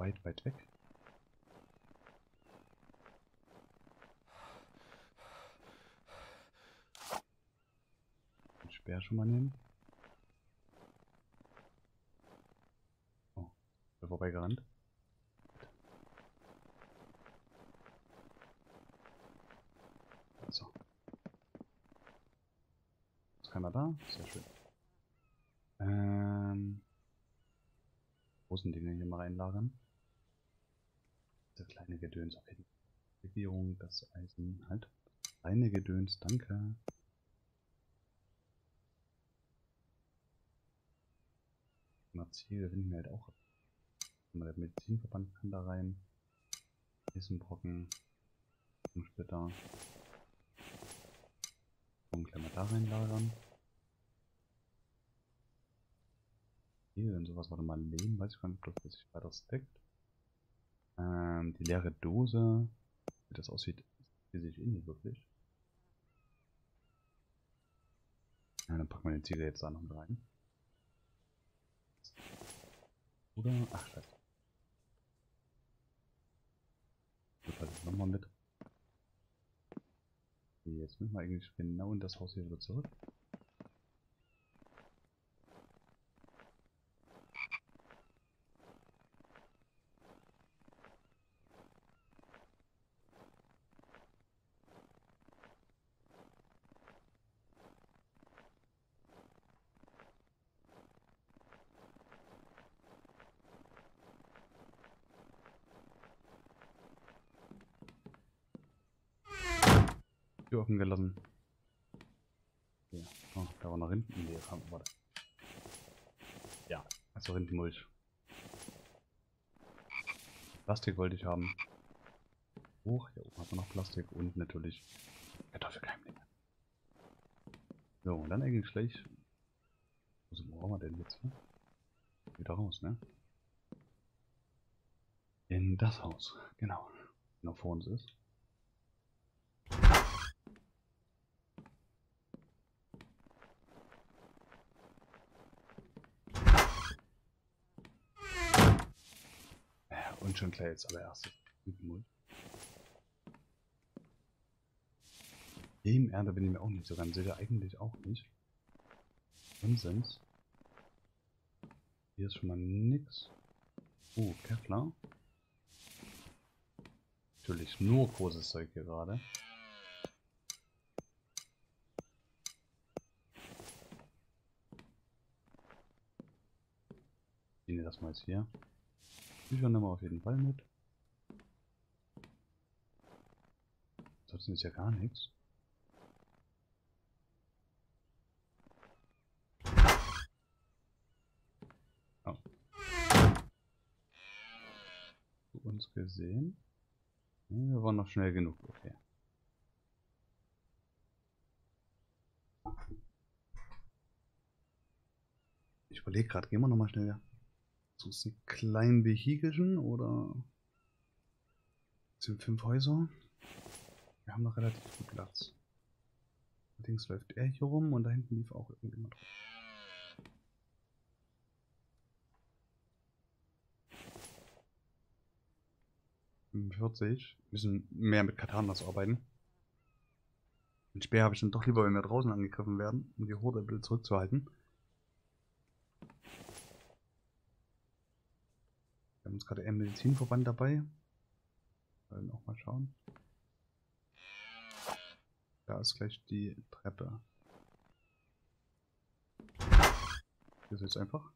weit, weit weg. Den Speer schon mal nehmen. Oh, ist er vorbeigerannt. So. Ist keiner da? Sehr schön. Ähm, großen Dinge hier mal reinlagern. Diese kleine Gedöns, okay. Die Regierung, das Eisen, halt. Kleine Gedöns, danke. Marziel finden wir halt auch. Der Medizinverband kann da rein. Eisenbrocken. Splitter. Und können wir da reinlagern. Hier, wenn sowas, warte mal, Lehm, weiß ich gar nicht, ob das sich weiter stackt. Ähm, die leere Dose, wie das aussieht, sehe ich eh nicht wirklich. Ja, dann packen wir den Ziegel jetzt da noch mit rein. Oder? Ach. Das halt nochmal mit. Jetzt müssen wir eigentlich genau in das Haus hier wieder zurück. Tür offen gelassen. Ja. Oh, da war noch hinten. Nee, warte. Ja, also Rindenmulch. Plastik wollte ich haben. Hoch, hier oben hat man noch Plastik und natürlich Kartoffelkeimlinge. So, und dann eigentlich gleich. Wo brauchen wir denn jetzt hier? Wieder raus, ne? In das Haus, genau. Noch vor uns ist. Und schon klar jetzt aber erstes. Dem Erde bin ich mir auch nicht so ganz sicher. Eigentlich auch nicht. Nonsens. Hier ist schon mal nix. Oh, Kevlar. Natürlich nur großes Zeug hier gerade. Ich nehme das mal jetzt hier. Bücher nehmen wir auf jeden Fall mit. Ansonsten ist ja gar nichts. Oh. Zu uns gesehen. Wir waren noch schnell genug, okay. Ich überlege gerade, gehen wir noch mal so ist ein kleinen Vehikelchen oder sind fünf Häuser. Wir haben noch relativ gut Platz. Allerdings läuft er hier rum und da hinten lief auch irgendjemand rum. müssen mehr mit Katanas arbeiten. Den Speer habe ich dann doch lieber, wenn wir draußen angegriffen werden, um die Horde ein bisschen zurückzuhalten. Haben uns gerade einen Medizinverband dabei. Wollen auch mal schauen. Da ist gleich die Treppe. Hier ist jetzt einfach.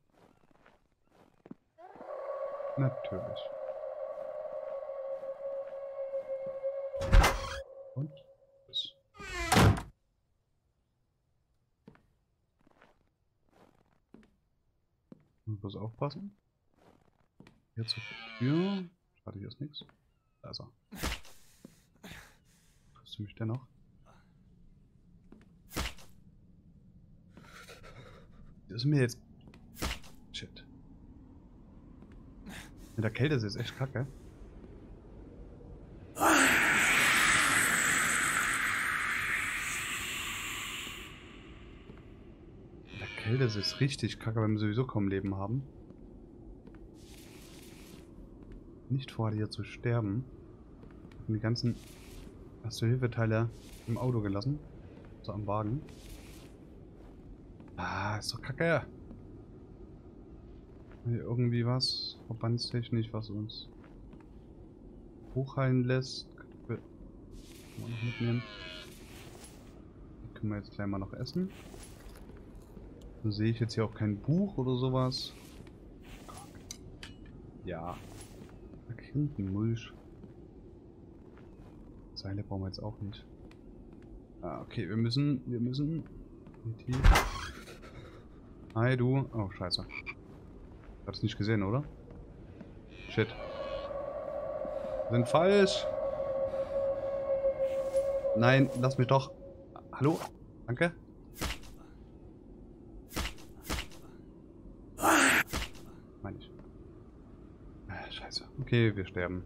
Natürlich. Und? Bis. Muss aufpassen. Hier zur Tür. Schade, hier ist nichts. Da ist er. Kriegst du mich denn noch? Das ist mir jetzt. Shit. Mit der Kälte ist es echt kacke. Kälte ist es richtig kacke, weil wir sowieso kaum Leben haben. Nicht vor, hier zu sterben. Und die ganzen Erste-Hilfe-Teile im Auto gelassen. So am Wagen. Ah, ist doch kacke. Hier irgendwie was, verbandstechnisch, was uns hochheilen lässt. Können wir noch mitnehmen. Die können wir jetzt gleich mal noch essen. Dann sehe ich jetzt hier auch kein Buch oder sowas. Ja. Hinten Mulch. Seile brauchen wir jetzt auch nicht. Ah, okay, wir müssen, wir müssen. Hi, du. Oh, scheiße. Hat es nicht gesehen, oder? Shit. Sind falsch. Nein, lass mich doch. Hallo? Danke. Meine ich. Ah, scheiße. Okay, wir sterben.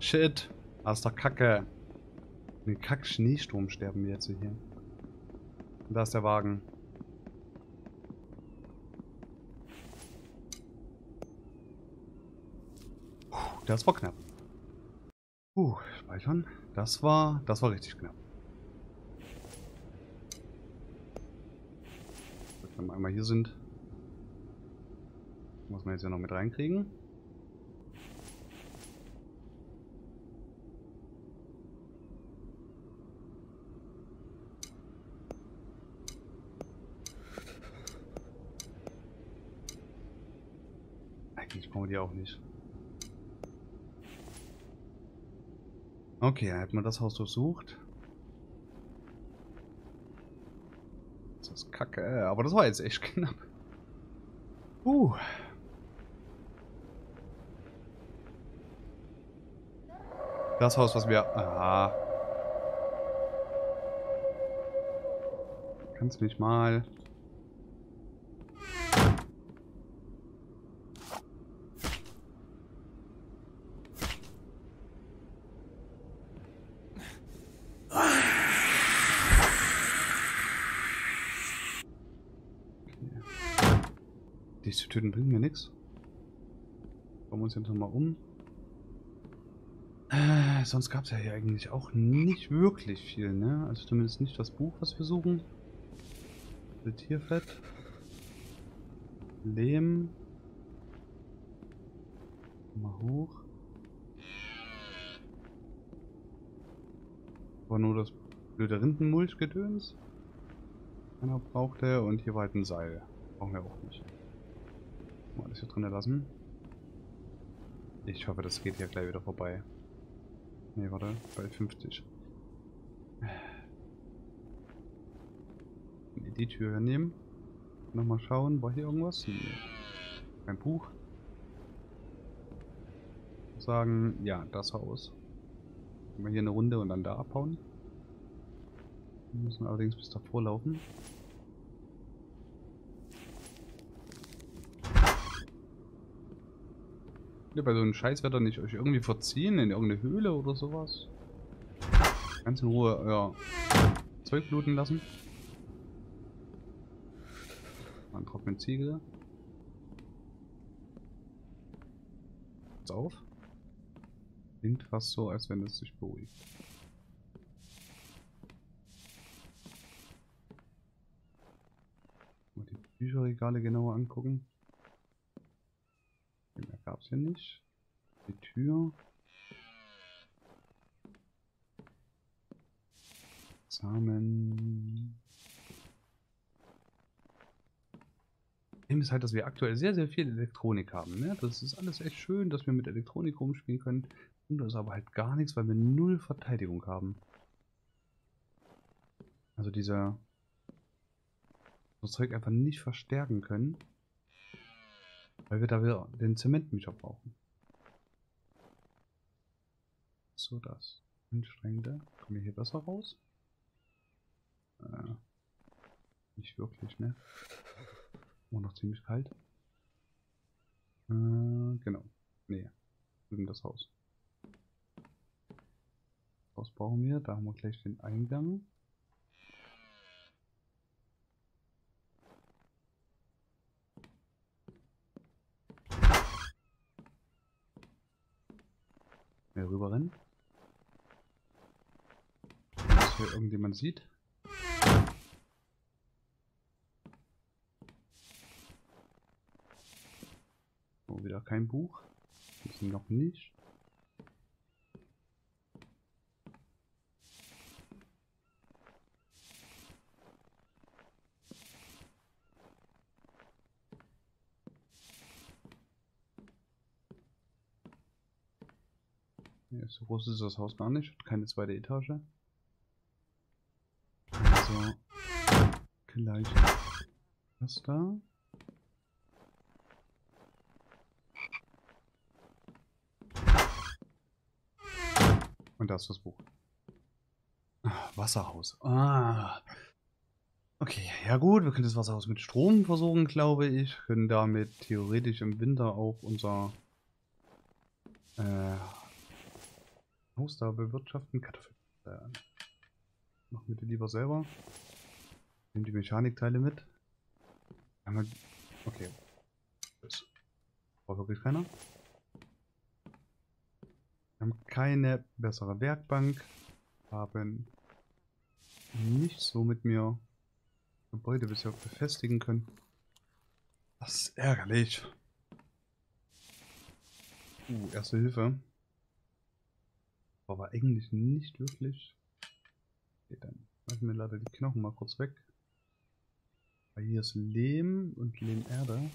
Shit. Das ist doch kacke. Mit Kack-Schneesturm sterben wir jetzt hier. Und da ist der Wagen. Das war knapp. Uh, speichern. Das war, das war richtig knapp. Wenn wir einmal hier sind, muss man jetzt ja noch mit reinkriegen. Die auch nicht. Okay, hat man das Haus durchsucht. Das ist kacke, aber das war jetzt echt knapp. Uh. Das Haus, was wir... Aha. Kannst mich mal... Die zu töten bringt mir nichts. Schauen wir uns jetzt nochmal um. Äh, sonst gab es ja hier eigentlich auch nicht wirklich viel, ne? Also zumindest nicht das Buch, was wir suchen. Tierfett. Lehm. Mal hoch. War nur das blöde Rindenmulchgedöns. Einer brauchte und hier war halt ein Seil. Brauchen wir auch nicht. Mal alles hier drinnen lassen. Ich hoffe, das geht hier gleich wieder vorbei. Ne, warte, bei 50. Die Tür nehmen. Nochmal schauen, war hier irgendwas? Nee. Kein Buch. Sagen, ja, das Haus. Können wir hier eine Runde und dann da abhauen. Wir müssen allerdings bis davor laufen. Ja, bei so einem Scheißwetter nicht euch irgendwie verziehen in irgendeine Höhle oder sowas. Ganz in Ruhe euer Zeug bluten lassen. Dann trocknen Ziegel. Pass auf. Klingt fast so, als wenn es sich beruhigt. Mal die Bücherregale genauer angucken. Gab es hier nicht. Die Tür. Samen. Problem ist halt, dass wir aktuell sehr, sehr viel Elektronik haben. Ne? Das ist alles echt schön, dass wir mit Elektronik rumspielen können. Und das ist aber halt gar nichts, weil wir null Verteidigung haben. Also dieser das Zeug einfach nicht verstärken können. Weil wir da wieder den Zementmischer brauchen. So das. Anstrengende. Kommen wir hier besser raus? Äh, nicht wirklich, ne? Oh, noch ziemlich kalt. Äh, genau. Nee. Drüben das Haus. Haus brauchen wir. Da haben wir gleich den Eingang. Schnell rüberrennen. Dass irgendjemand sieht. Oh, wieder kein Buch. Das noch nicht. So groß ist das Haus gar nicht. Keine zweite Etage. Also, gleich das da. Und da ist das Buch. Ah, Wasserhaus. Ah. Okay, ja gut, wir können das Wasserhaus mit Strom versorgen, glaube ich. Können damit theoretisch im Winter auch unser äh, Haus da bewirtschaften. Kartoffeln. Äh, machen wir die lieber selber. Nehmen die Mechanikteile mit. Einmal. Okay. Das braucht wirklich keiner. Wir haben keine bessere Werkbank. Haben nicht so mit mir Gebäude bisher befestigen können. Das ist ärgerlich. Uh, erste Hilfe. Aber eigentlich nicht wirklich. Okay, dann machen wir leider die Knochen mal kurz weg. Weil hier ist Lehm und Lehmerde.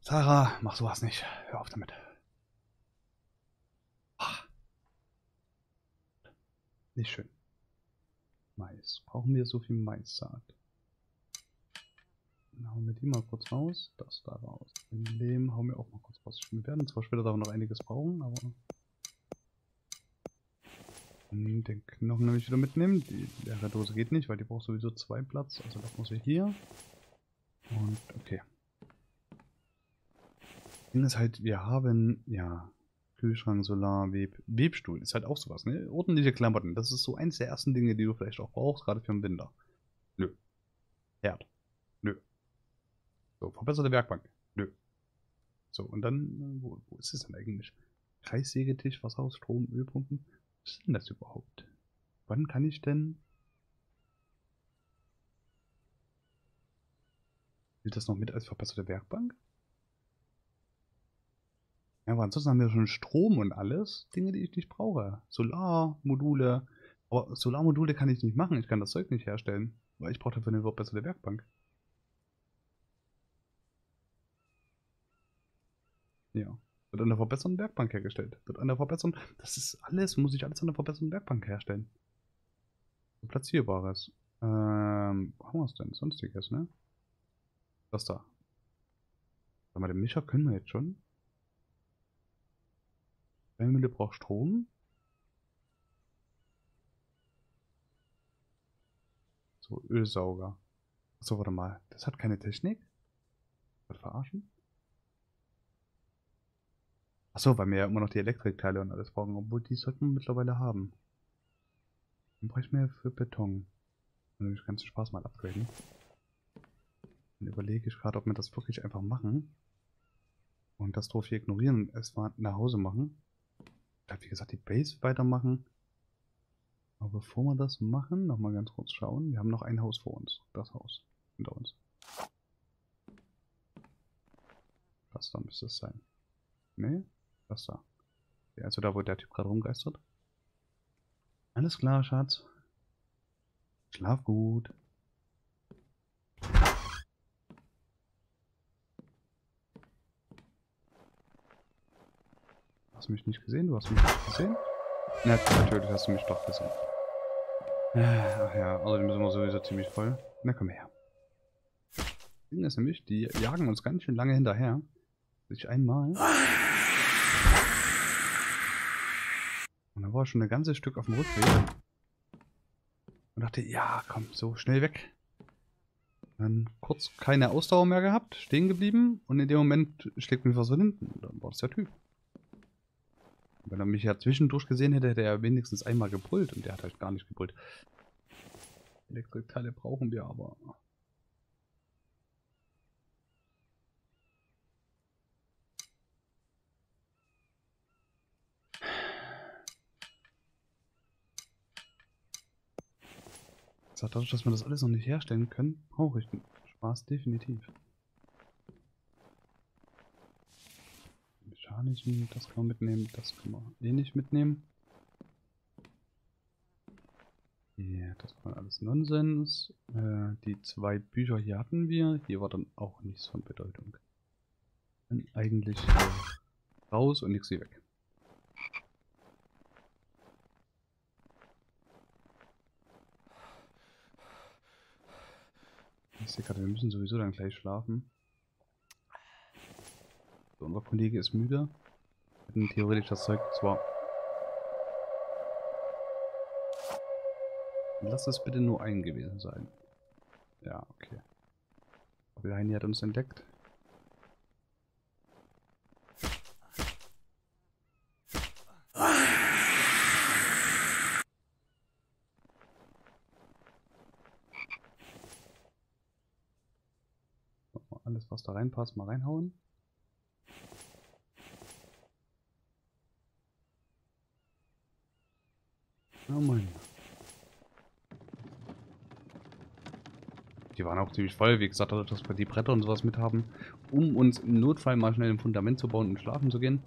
Sarah, mach sowas nicht. Hör auf damit. Ah. Nicht schön. Mais. Brauchen wir so viel Maissaat? Dann hauen wir die mal kurz raus. Das da raus. Den Lehm hauen wir auch mal kurz raus. Wir werden zwar später noch einiges brauchen, aber... Den Knochen nämlich wieder mitnehmen. Die leere Dose geht nicht, weil die braucht sowieso zwei Platz. Also das muss ich hier. Und okay. Ding ist halt, wir haben, ja, Kühlschrank, Solar, Web, Webstuhl ist halt auch sowas, ne? Ordentliche Klamotten. Das ist so eins der ersten Dinge, die du vielleicht auch brauchst, gerade für den Winter. Nö. Herd. Nö. So, verbesserte Werkbank. Nö. So, und dann, wo, wo ist es denn eigentlich? Kreissägetisch, Wasserhaus, Strom, Ölpumpen. Was ist denn das überhaupt? Wann kann ich denn... Gilt das noch mit als verbesserte Werkbank? Ja, aber ansonsten haben wir schon Strom und alles. Dinge, die ich nicht brauche. Solarmodule. Aber Solarmodule kann ich nicht machen. Ich kann das Zeug nicht herstellen. Weil ich brauche dafür eine bessere Werkbank. Ja. Wird an der verbesserten Werkbank hergestellt. Wird an der verbesserten. Das ist alles, muss ich alles an der verbesserten Werkbank herstellen. Platzierbares. Ähm, wo haben wir es denn? Sonstiges, ne? Das da. Sag mal, den Mischer können wir jetzt schon. Wärmemühle braucht Strom. So, Ölsauger. Achso, warte mal. Das hat keine Technik? Was verarschen? Achso, weil wir ja immer noch die Elektrikteile und alles brauchen, obwohl die sollten wir mittlerweile haben. Dann brauche ich mehr für Beton. Will ich ganzen Spaß mal upgraden. Dann überlege ich gerade, ob wir das wirklich einfach machen. Und das hier ignorieren und erstmal nach Hause machen wie gesagt, die Base weitermachen. Aber bevor wir das machen, nochmal ganz kurz schauen. Wir haben noch ein Haus vor uns. Das Haus hinter uns. Das da müsste es sein. Ne? Das da. Also da, wo der Typ gerade rumgeistert. Alles klar, Schatz. Schlaf gut. Hast du mich nicht gesehen? Du hast mich nicht gesehen? Ja, natürlich hast du mich doch gesehen. Ach ja, außerdem sind wir sowieso ziemlich voll. Na komm her. Das Ding ist nämlich, die jagen uns ganz schön lange hinterher. Sich einmal. Und dann war schon ein ganzes Stück auf dem Rückweg. Und dachte, ja, komm, so schnell weg. Dann kurz keine Ausdauer mehr gehabt, stehen geblieben und in dem Moment schlägt mich was von hinten. Und dann war das der Typ. Wenn er mich ja zwischendurch gesehen hätte, hätte er wenigstens einmal gepult und der hat halt gar nicht gepult. Elektrikteile brauchen wir aber. Dadurch, dass wir das alles noch nicht herstellen können, brauche ich den Spaß definitiv. Mechanischen, das kann man mitnehmen, das kann man eh nicht mitnehmen. Ja, das war alles Nonsens. Äh, die zwei Bücher hier hatten wir. Hier war dann auch nichts von Bedeutung. Dann eigentlich äh, raus und ich sie weg. Ich sehe gerade, wir müssen sowieso dann gleich schlafen. So, unser Kollege ist müde. Wir hätten theoretisch das Zeug zwar Lass es bitte nur ein gewesen sein. Ja, okay. Heini hat uns entdeckt. Alles, was da reinpasst, mal reinhauen. Oh mein. Die waren auch ziemlich voll, wie gesagt, dass wir die Bretter und sowas mit haben, um uns im Notfall mal schnell ein Fundament zu bauen und schlafen zu gehen.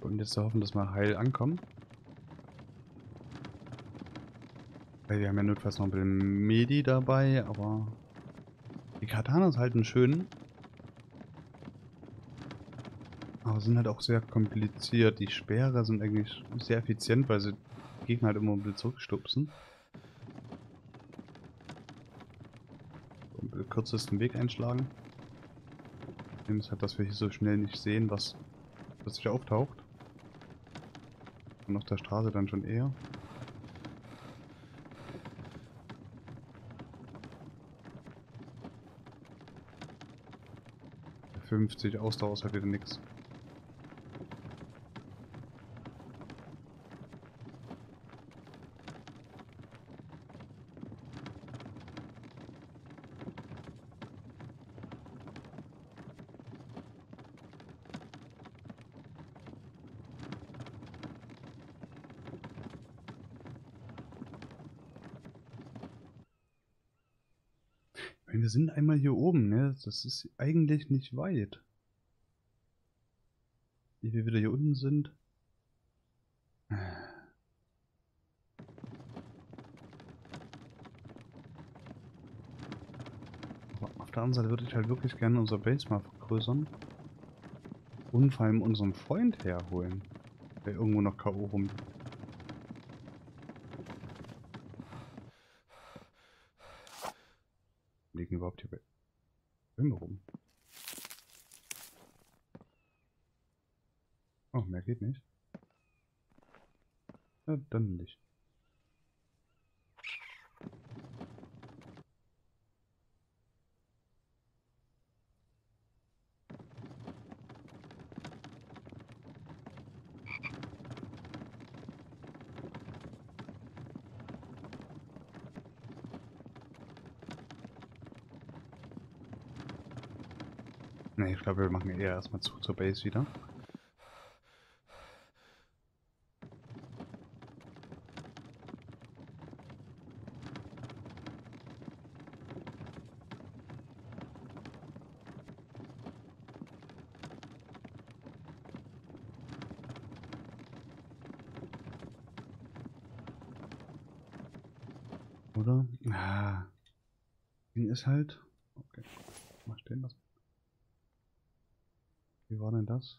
Und jetzt zu hoffen, dass wir heil ankommen. Weil wir haben ja notfalls noch ein bisschen Medi dabei, aber die Katanas halten schön. Aber sind halt auch sehr kompliziert. Die Speere sind eigentlich sehr effizient, weil sie Gegner halt immer ein bisschen zurückstupsen. Den kürzesten Weg einschlagen. Problem ist halt, dass wir hier so schnell nicht sehen, was plötzlich auftaucht. Und auf der Straße dann schon eher. ...50 Ausdauer ist halt wieder nichts. Wir sind einmal hier oben, ne? Das ist eigentlich nicht weit. Wie wir wieder hier unten sind. Aber auf der anderen Seite würde ich halt wirklich gerne unser Base mal vergrößern. Und vor allem unseren Freund herholen. Der irgendwo noch K.O. rumliegt. Liegen überhaupt hier Bäume rum? Oh, mehr geht nicht. Ja, dann nicht. Ne, ich glaube, wir machen eher erstmal zu zur Base wieder. Oder? Ah. Ding ist halt. Okay. Mal stehen lassen. Wie war denn das?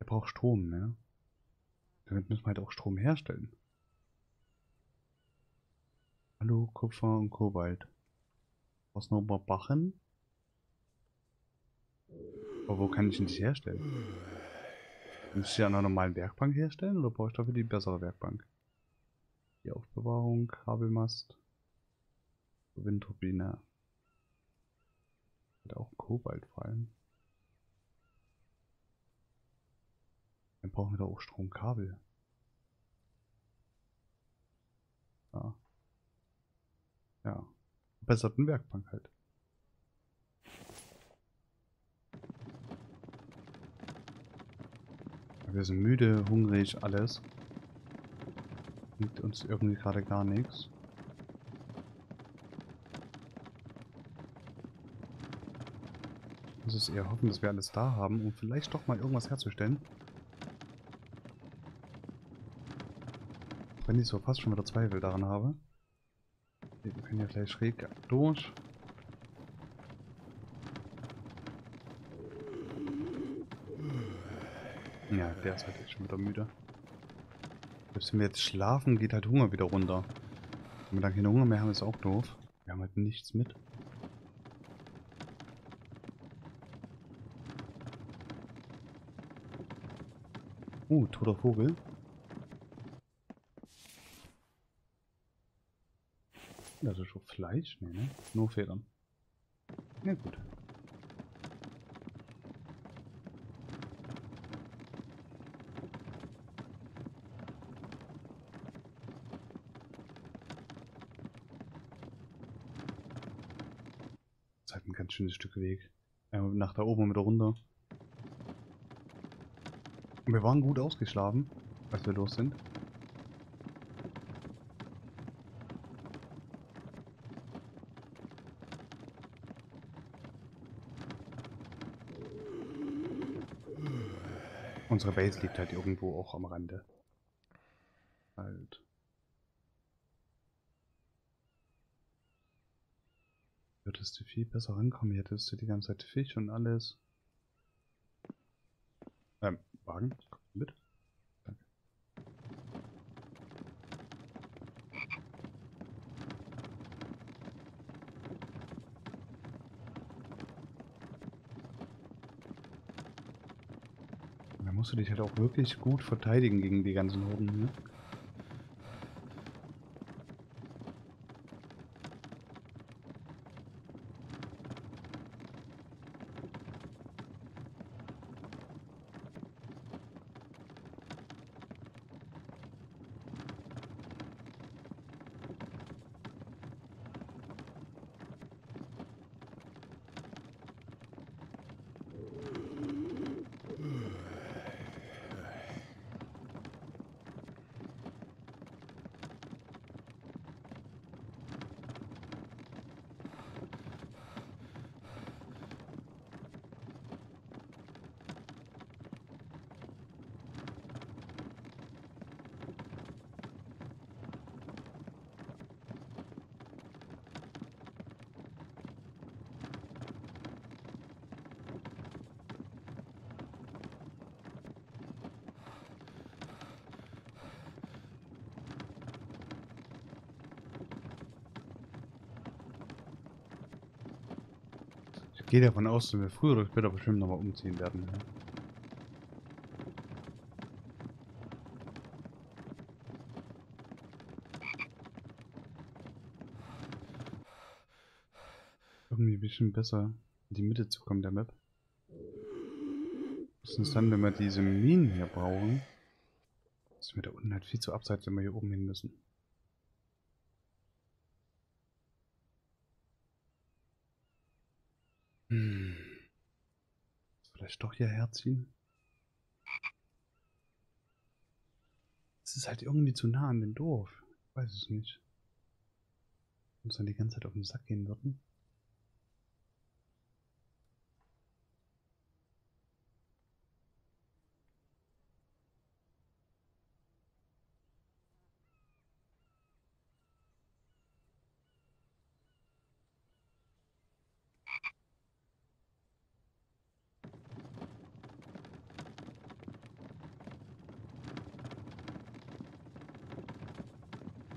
Er braucht Strom, ne? Damit müssen wir halt auch Strom herstellen. Hallo, Kupfer und Kobalt. Was noch mal Bachen? Aber wo kann ich denn das herstellen? Muss ich ja an einer normalen Werkbank herstellen oder brauche ich dafür die bessere Werkbank? Die Aufbewahrung, Kabelmast, Windturbine. Hat auch Kobalt vor allem. Dann brauchen wir da auch Stromkabel. Ja. Ja. Verbesserten Werkbank halt. Wir sind müde, hungrig, alles. Liegt uns irgendwie gerade gar nichts. Ich muss es eher hoffen, dass wir alles da haben, um vielleicht doch mal irgendwas herzustellen. Wenn ich so fast schon wieder Zweifel daran habe. Wir können ja gleich schräg durch. Ja, der ist halt echt schon wieder müde. Selbst wenn wir jetzt schlafen, geht halt Hunger wieder runter. Wenn wir dann keinen Hunger mehr haben, ist auch doof. Wir haben halt nichts mit. Uh, toter Vogel. Das ist schon Fleisch? Nee, ne? Nur Federn. Ja gut. Das ist halt ein ganz schönes Stück Weg. Äh, nach da oben und wieder runter. Und wir waren gut ausgeschlafen, als wir los sind. Unsere Base liegt halt irgendwo auch am Rande. Halt. Würdest du viel besser rankommen, hättest du die ganze Zeit Fisch und alles. Ähm, Wagen, komm mit. Musst du dich halt auch wirklich gut verteidigen gegen die ganzen Horden hier. Gehe davon aus, dass wir früher oder später bestimmt nochmal umziehen werden. Irgendwie ein bisschen besser in die Mitte zu kommen der Map. Höchstens dann, wenn wir diese Minen hier brauchen. Ist mir da unten halt viel zu abseits, wenn wir hier oben hin müssen. Doch hierher ziehen? Es ist halt irgendwie zu nah an dem Dorf. Ich weiß es nicht. Uns dann die ganze Zeit auf den Sack gehen würden.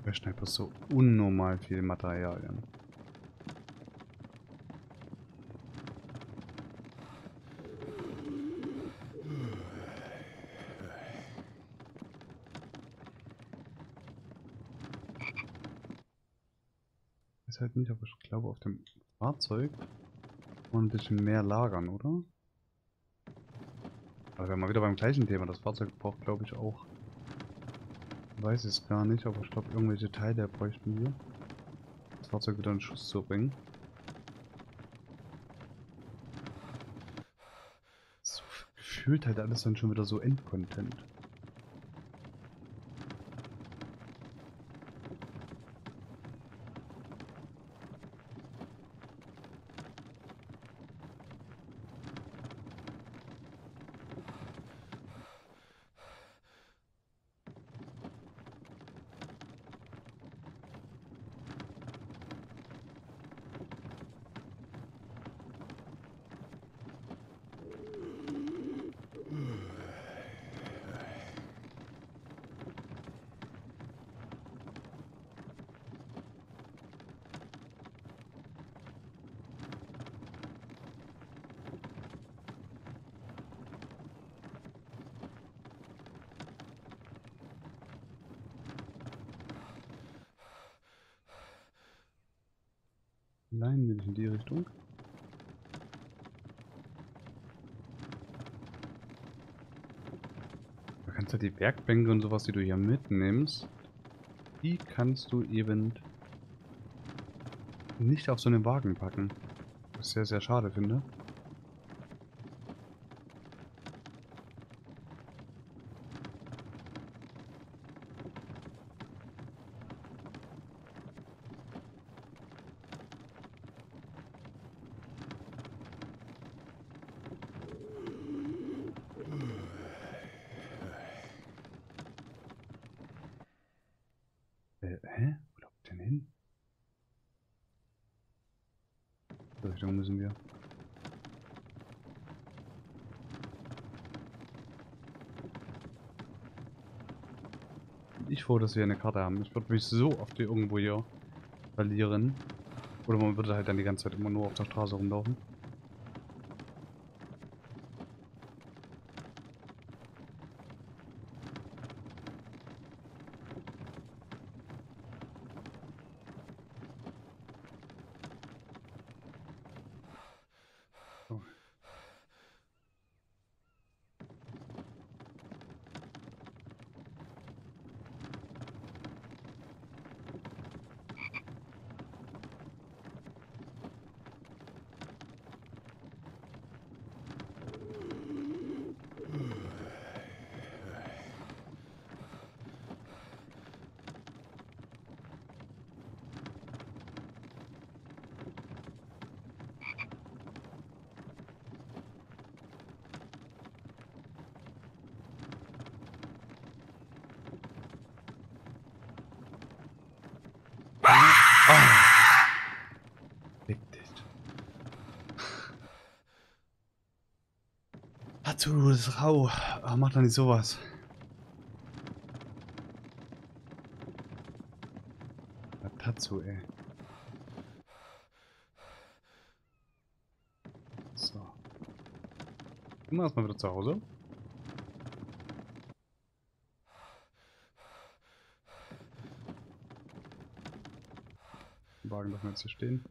Wir schneiden bloß so unnormal viel Materialien. Ist halt nicht, aber ich glaube auf dem Fahrzeug man ein bisschen mehr lagern, oder? Aber wir wieder beim gleichen Thema, das Fahrzeug braucht glaube ich auch Weiß es gar nicht, aber ich glaube irgendwelche Teile bräuchten wir. Das Fahrzeug wieder in Schuss zu bringen. So, fühlt halt alles dann schon wieder so Endcontent. Nein, nicht in die Richtung. Du kannst ja die Werkbänke und sowas, die du hier mitnimmst, die kannst du eben nicht auf so einen Wagen packen. Was ich sehr, sehr schade finde. Äh, hä? Wo läuft denn hin? In die Richtung müssen wir. Ich froh, dass wir eine Karte haben. Ich würde mich so oft irgendwo hier verlieren. Oder man würde halt dann die ganze Zeit immer nur auf der Straße rumlaufen. Du bist rau. Ah, mach doch nicht sowas. Tatsu, ey. So. Immer erstmal wieder zu Hause. Wagen darf man jetzt hier stehen.